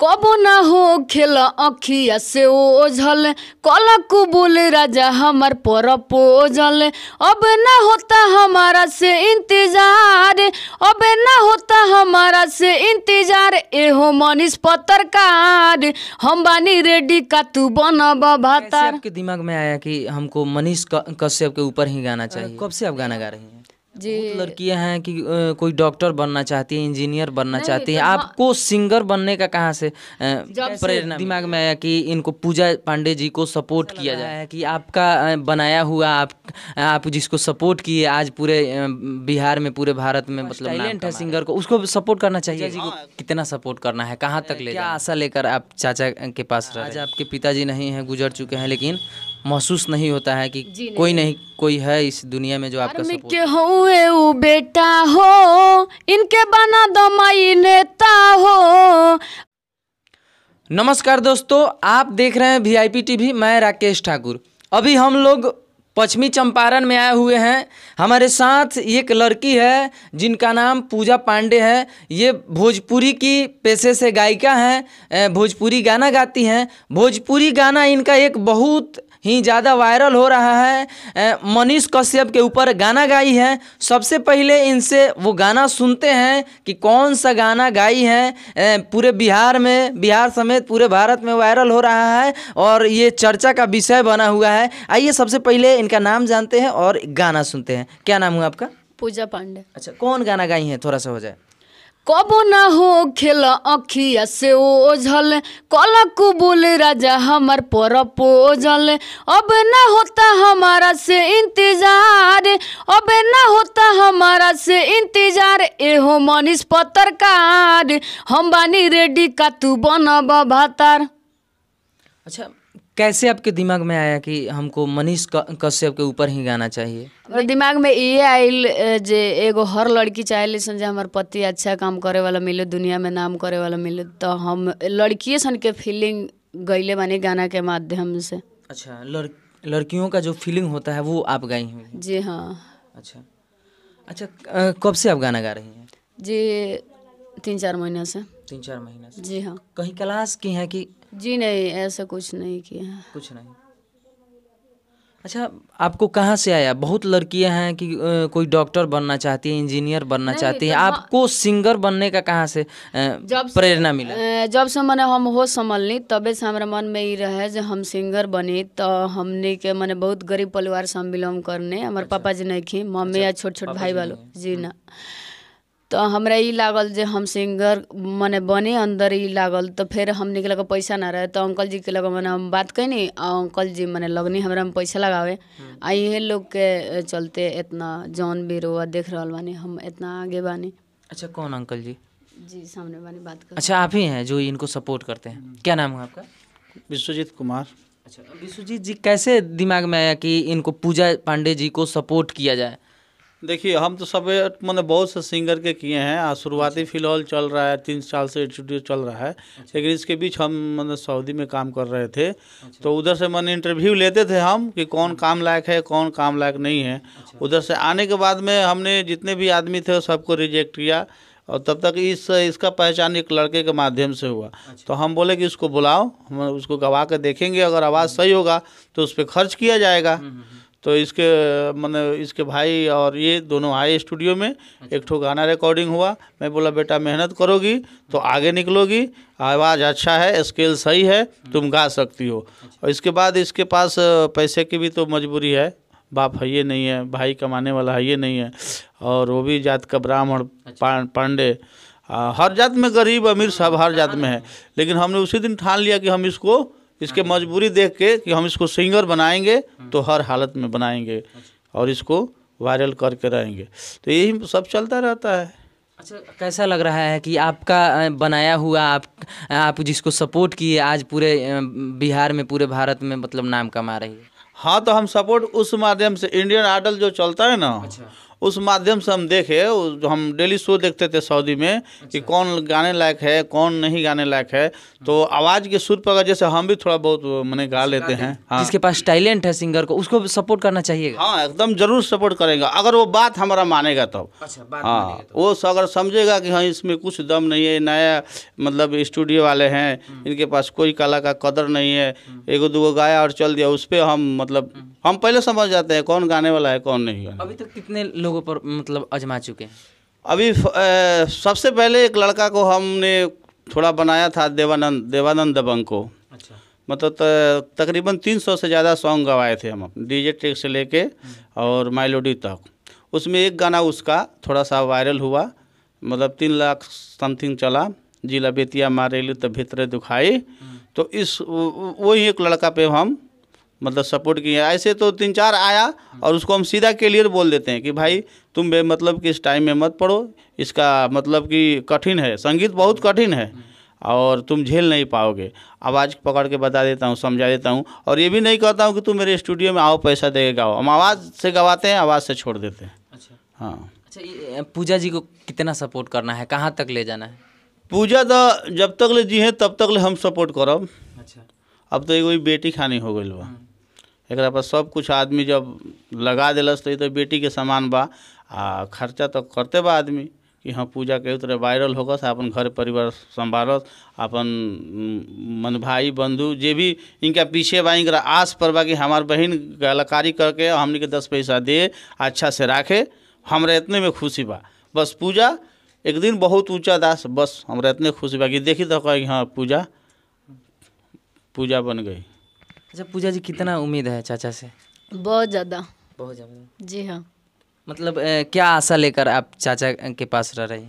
कबो ना हो खेल अखिया से ओझल। कलक बोल राजा हमार पर पोजल अब ना होता हमारा से इंतज़ार। अब ना होता हमारा से इंतज़ार एहो मनीष पत्रकार। हम बानी रेडी का तू बनब भातार। आपके दिमाग में आया कि हमको मनीष कश्यप के ऊपर ही गाना चाहिए। कब से आप गाना गा रही हैं? जी। बहुत लड़कियाँ हैं कि कोई डॉक्टर बनना चाहती है इंजीनियर बनना चाहती है। आपको सिंगर बनने का कहाँ से प्रेरणा दिमाग में आया कि इनको पूजा पांडे जी को सपोर्ट किया जाए कि आपका बनाया हुआ आप आप जिसको सपोर्ट किए आज पूरे बिहार में पूरे भारत में मतलब टैलेंट है सिंगर को। उसको सपोर्ट करना चाहिए। जी को कितना सपोर्ट करना है? कहाँ तक ले आशा लेकर आप चाचा के पास आज आपके पिताजी नहीं हैं गुजर चुके हैं लेकिन महसूस नहीं होता है कि नहीं। कोई नहीं। कोई है इस दुनिया में जो आपका सपोर्ट के हुए उ बेटा हो? इनके बना दमाई नेता हो। नमस्कार दोस्तों आप देख रहे हैं वीआईपी टीवी मैं राकेश ठाकुर। अभी हम लोग पश्चिमी चंपारण में आए हुए हैं। हमारे साथ एक लड़की है जिनका नाम पूजा पांडे है। ये भोजपुरी की पेशे से गायिका हैं भोजपुरी गाना गाती हैं। भोजपुरी गाना इनका एक बहुत ही ज़्यादा वायरल हो रहा है। मनीष कश्यप के ऊपर गाना गाई है। सबसे पहले इनसे वो गाना सुनते हैं कि कौन सा गाना गाई है। पूरे बिहार में बिहार समेत पूरे भारत में वायरल हो रहा है और ये चर्चा का विषय बना हुआ है। आइए सबसे पहले इनका नाम जानते हैं और गाना सुनते हैं। क्या नाम हुआ आपका? पूजा पांडे। अच्छा कौन गाना गाई हैं? थोड़ा सा हो जाए। कबो ना हो खेल अखिया से ओझल। कलक बोल, राजा, हमार पर पोजल अब ना होता हमारा से इंतज़ार। अब ना होता हमारा से इंतज़ार। एहो मनीष पत्रकार, हम बानी रेडी, का तू बनब भातार? अच्छा कैसे आपके दिमाग में आया कि हमको मनीष कश्यप के ऊपर ही गाना चाहिए? हमरा दिमाग में ये आइल अ, जे एगो हर लड़की चाहे सन जे हमार पति अच्छा काम करे वाला मिले दुनिया में नाम करे वाला मिले तो हम लड़किए सन के फीलिंग गईले बानी गाना के माध्यम से। अच्छा लड़ लड़कियों का जो फीलिंग होता है वो आप गाई हैं जी हाँ। अच्छा। अच्छा कब से आप गाना गा रही हैं? जी तीन चार महीना से। तीन चार महीना से। जी हाँ। कहीं क्लास की हैं कि? जी नहीं ऐसा कुछ नहीं किया है। कुछ नहीं। अच्छा आपको कहाँ से आया? बहुत लड़कियाँ हैं कि अ, कोई डॉक्टर बनना चाहती है इंजीनियर बनना चाहती है। आपको सिंगर बनने का कहाँ से प्रेरणा मिला? जब से मैंने हम होश संभलनी तबे से हमरा मन में ई रहे जे हम सिंगर बनी तो हमने के मने बहुत गरीब परिवार से हम बिलोंग करने। हमारे पापा जी नहीं खी मम्मी या छोट छोट भाई वालों। जी ना। तो हमरा ई लागल जे हम सिंगर मने बने अंदर ई लागल तो फिर हमने के लगे पैसा ना रहे। तो अंकल जी के लगे मने हम बात कैनी आ अंकल जी मने लगनी हमरा में पैसा लगावे आ इहे लोग के चलते इतना जौन भी रोआ देख रहल बानी हम इतना आगे बानी। अच्छा कौन अंकल जी जी सामने बानी बात कर। अच्छा आप ही हैं जो इनको सपोर्ट करते हैं। क्या नाम है आपका? विश्वजीत कुमार। अच्छा विश्वजीत जी कैसे दिमाग में आया कि इनको पूजा पांडे जी को सपोर्ट किया जाए? देखिए हम तो सब मैंने बहुत से सिंगर के किए हैं। शुरुआती फ़िलहाल चल रहा है तीन साल से स्टूडियो चल रहा है। लेकिन इसके बीच हम मतलब सऊदी में काम कर रहे थे। तो उधर से मैंने इंटरव्यू लेते थे हम कि कौन काम लायक है कौन काम लायक नहीं है। उधर से आने के बाद में हमने जितने भी आदमी थे सबको रिजेक्ट किया। और तब तक इस इसका पहचान एक लड़के के माध्यम से हुआ। तो हम बोले कि इसको बुलाओ हम उसको गवा के देखेंगे। अगर आवाज़ सही होगा तो उस पर खर्च किया जाएगा। तो इसके मैंने इसके भाई और ये दोनों आए स्टूडियो में। एक ठो गाना रिकॉर्डिंग हुआ। मैं बोला बेटा मेहनत करोगी तो आगे निकलोगी। आवाज़ अच्छा है स्केल सही है तुम गा सकती हो। और इसके बाद इसके पास पैसे की भी तो मजबूरी है। बाप है ये नहीं है भाई कमाने वाला है ये नहीं है। और वो भी जात का ब्राह्मण पा- पांडे। हर जात में गरीब अमीर सब हर जात में है। लेकिन हमने उसी दिन ठान लिया कि हम इसको इसके मजबूरी देख के कि हम इसको सिंगर बनाएँगे तो हर हालत में बनाएँगे और इसको वायरल करके रहेंगे। तो यही सब चलता रहता है। अच्छा कैसा लग रहा है कि आपका बनाया हुआ आप आप जिसको सपोर्ट किए आज पूरे बिहार में पूरे भारत में मतलब नाम कमा रही है? हाँ तो हम सपोर्ट उस माध्यम से इंडियन आइडल जो चलता है ना उस माध्यम से हम देखे जो हम डेली शो देखते थे सऊदी में अच्छा। कि कौन गाने लायक है कौन नहीं गाने लायक है। तो आवाज़ के सुर पर जैसे हम भी थोड़ा बहुत मैंने गा लेते हैं हाँ। जिसके पास टैलेंट है सिंगर को उसको सपोर्ट करना चाहिए हाँ एकदम ज़रूर सपोर्ट करेंगे। अगर वो बात हमारा मानेगा तब। अच्छा हाँ वो अगर समझेगा कि हाँ इसमें कुछ दम नहीं है नया मतलब स्टूडियो वाले हैं इनके पास कोई कला का कदर नहीं है एगो दूगो गाया और चल दिया उस पर हम मतलब हम पहले समझ जाते हैं कौन गाने वाला है कौन नहीं गाने अभी तक कितने लोगों पर मतलब अजमा चुके हैं? अभी फ- सबसे पहले एक लड़का को हमने थोड़ा बनाया था देवानंद देवानंद दबंग को। अच्छा। मतलब तकरीबन तीन सौ से ज़्यादा सॉन्ग गवाए थे हम डीजे ट्रिक से लेके और माइलोडी तक। उसमें एक गाना उसका थोड़ा सा वायरल हुआ मतलब तीन लाख समथिंग चला जिला बेतिया मारेलू तो भीतरे दुखाई। तो इस वही एक लड़का पे हम मतलब सपोर्ट किए। ऐसे तो तीन चार आया और उसको हम सीधा क्लियर बोल देते हैं कि भाई तुम बे मतलब कि इस टाइम में मत पढ़ो। इसका मतलब कि कठिन है। संगीत बहुत कठिन है और तुम झेल नहीं पाओगे। आवाज़ पकड़ के बता देता हूँ समझा देता हूँ और ये भी नहीं कहता हूँ कि तुम मेरे स्टूडियो में आओ पैसा दे गाओ। हम आवाज़ से गवाते हैं आवाज़ से छोड़ देते हैं। अच्छा। हाँ। अच्छा पूजा जी को कितना सपोर्ट करना है? कहाँ तक ले जाना है? पूजा तो जब तक ले जी हैं तब तक ले हम सपोर्ट करब। अच्छा। अब तो एगो बेटी खानी हो गई बा। एकरा पर सब कुछ आदमी जब लगा दिलस तो ई तो बेटी के समान बा। आ खर्चा तो करते बा आदमी कि हाँ पूजा के तरह वायरल होगस अपन घर परिवार संभालस अपन मन भाई, बंधु जे भी इनका पीछे बा, इनका आस पर बा कि हमार बहन कलाकारी करके हमने के दस पैसा दे अच्छा से राखे, हमरा इतने में खुशी बा। बस पूजा, एक दिन बहुत ऊँचा दास, बस हमरा इतने खुशी बा कि देखी तो कहे हाँ पूजा पूजा बन गई। अच्छा पूजा जी कितना उम्मीद है चाचा से? बहुत ज़्यादा। बहुत ज़्यादा? जी हाँ। मतलब अ, क्या आशा लेकर आप चाचा के पास रह रहे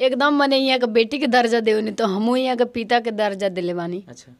एकदम मने यहाँ के बेटी के दर्जा देवनी तो हमहू यहाँ के पिता के दर्जा दिले बानी। अच्छा।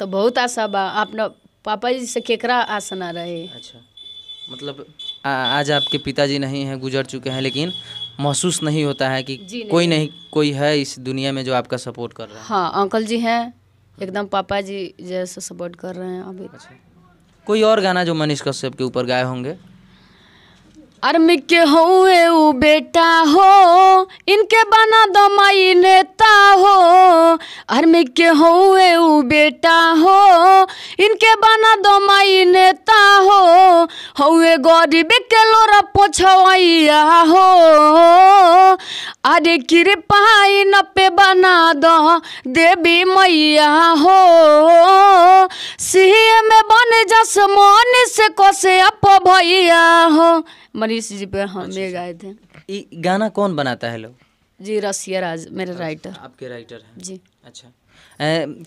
तो बहुत आशा बा अपना पापा जी से केकरा आशा ना रहे। अच्छा। मतलब आ, आज आपके पिताजी नहीं हैं गुजर चुके हैं लेकिन महसूस नहीं होता है कि नहीं। कोई नहीं कोई है इस दुनिया में जो आपका सपोर्ट कर रहा है। हाँ अंकल जी हैं एकदम पापा जी जैसे सपोर्ट कर रहे हैं अभी। कोई और गाना जो मनीष कश्यप के ऊपर गाए होंगे? अरमिक के हुए बेटा हो इनके बना दो माई नेता हो आर्मी के हुए उ बेटा हो। इनके बना दो माई नेता हो, हुए गरीब के लोरा पोछवैया हो। अरे कृपा इन पे बना दो देवी मैया हो। बन जस मोनी से कोसे अप भैया हो। मनीष जी पे हम ये गाए थे। ये गाना कौन बनाता है लोग? जी रसिया राज मेरे राइटर आपके राइटर हैं। जी। अच्छा।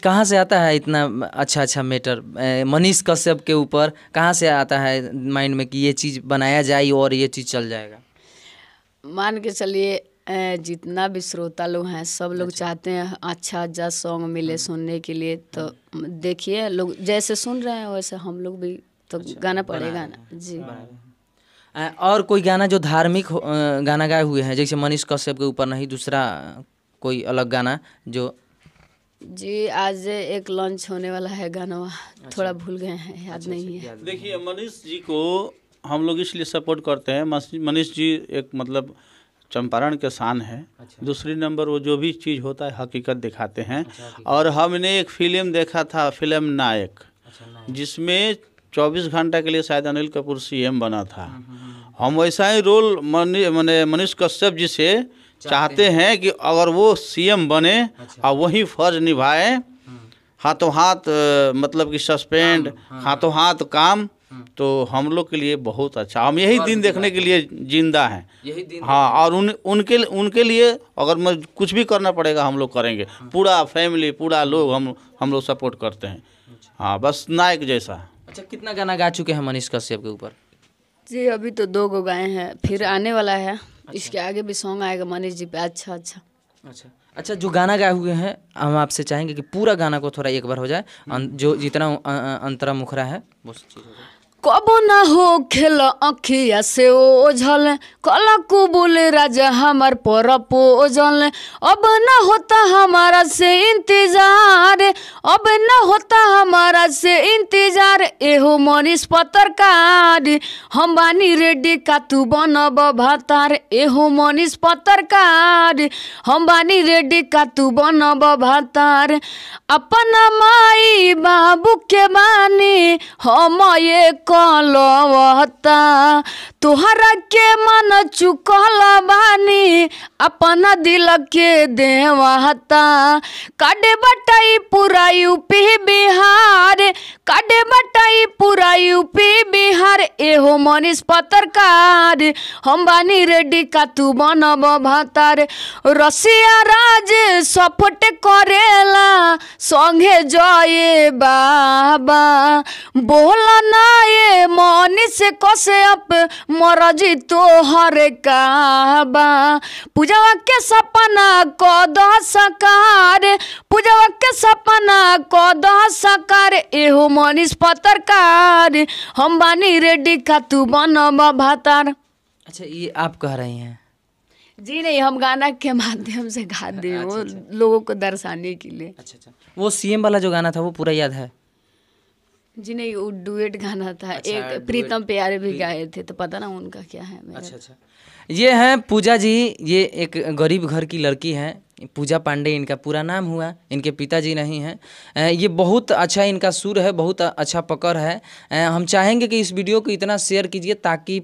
कहाँ से आता है इतना अच्छा अच्छा मैटर मनीष कश्यप के ऊपर कहाँ से आता है माइंड में कि ये चीज़ बनाया जाए और ये चीज़ चल जाएगा? मान के चलिए जितना भी श्रोता लोग हैं सब लोग चाहते हैं अच्छा अच्छा सॉन्ग मिले सुनने के लिए तो देखिए लोग जैसे सुन रहे हैं वैसे हम लोग भी तो अच्छा, गाना पड़ेगा ना। जी। और कोई गाना जो धार्मिक गाना गाए हुए हैं जैसे मनीष कश्यप के ऊपर नहीं दूसरा कोई अलग गाना जो जी आज एक लॉन्च होने वाला है गाना अच्छा, थोड़ा भूल गए हैं याद नहीं है। देखिए मनीष जी को हम लोग इसलिए सपोर्ट करते हैं। मनीष जी एक मतलब चंपारण के शान है। अच्छा। दूसरी नंबर वो जो भी चीज़ होता है हकीकत दिखाते हैं। अच्छा, और हमने एक फ़िल्म देखा था फ़िल्म नायक। अच्छा, जिसमें 24 घंटा के लिए शायद अनिल कपूर सीएम बना था। हम वैसा ही रोल मनी मने मनीष कश्यप जी से चाहते हैं। कि अगर वो सीएम बने और वही फ़र्ज़ निभाए हाथों हाथ मतलब कि सस्पेंड हाथों हाथ काम तो हम लोग के लिए बहुत अच्छा। हम यही दिन देखने के लिए ज़िंदा हैं। यही दिन हाँ और उन उनके उनके लिए अगर मैं कुछ भी करना पड़ेगा हम लोग करेंगे। पूरा फैमिली पूरा लोग हम हम लोग सपोर्ट करते हैं। हाँ बस नायक जैसा अच्छा कितना गाना गा चुके हैं मनीष कश्यप के ऊपर? जी अभी तो दो गो गाए हैं। फिर आने वाला है। इसके आगे भी सॉन्ग आएगा मनीष जी पे। अच्छा अच्छा। अच्छा। अच्छा जो गाना गाए हुए हैं हम आपसे चाहेंगे कि पूरा गाना को थोड़ा एक बार हो जाए। जो जितना अ- अ- अंतरा मुखरा है वो चीज़ हो कबो ना हो खेल अखिया से ओझल कला कुबुल राजा, हमार पर पोजल अब ना होता हमारा से इंतज़ार, अब न होता हमारा से इंतज़ार। एहो मनीष पत्रकार, हम बानी रेडी का तू बनब भातार। एहो मनीष पत्रकार, हम बानी रेडी का तू बनब भातार। अपना माई बाबू के बानी, हम ये कलवता तोहरा के मन चुकल बानी, अपना दिल के देवता काडे बटाई पूरा यूपी बिहार, काडे बटाई पूरा यूपी बिहार एहो मनीष पत्रकार। हम बानी रेडी का तू बनब भातार। रसिया राज सपोर्ट करेला, संगे जये बाबा। बोला ना ये मनीष कश्यप मरजी तोहर काबा। पूजवा के सपना कद सकार। पूजवा के सपना कद सकार। एहो मनीष पत्रकार। हम बानी रेडी का तू बनब भातार। अच्छा ये आप कह रही हैं। जी नहीं हम गाना के माध्यम से गाते हैं वो लोगों को दर्शाने के लिए। अच्छा अच्छा। वो सीएम वाला जो गाना था वो पूरा याद है? जी नहीं वो डुएट गाना था। अच्छा, एक प्रीतम प्यारे भी गाए थे तो पता ना उनका क्या है मेरा। अच्छा अच्छा। ये हैं पूजा जी, ये एक गरीब घर की लड़की हैं। पूजा पांडे इनका पूरा नाम हुआ, इनके पिताजी नहीं हैं। ये बहुत अच्छा इनका सुर है, बहुत अच्छा पकड़ है। हम चाहेंगे कि इस वीडियो को इतना शेयर कीजिए ताकि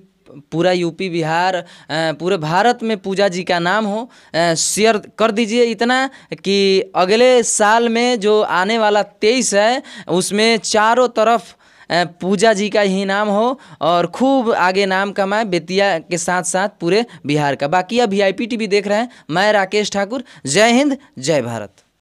पूरा यूपी बिहार पूरे भारत में पूजा जी का नाम हो। शेयर कर दीजिए इतना कि अगले साल में जो आने वाला तेईस है, उसमें चारों तरफ़ पूजा जी का ही नाम हो और खूब आगे नाम कमाए बेतिया के साथ साथ पूरे बिहार का। बाकी अब वी आई पी टी देख रहे हैं। मैं राकेश ठाकुर। जय हिंद, जय भारत।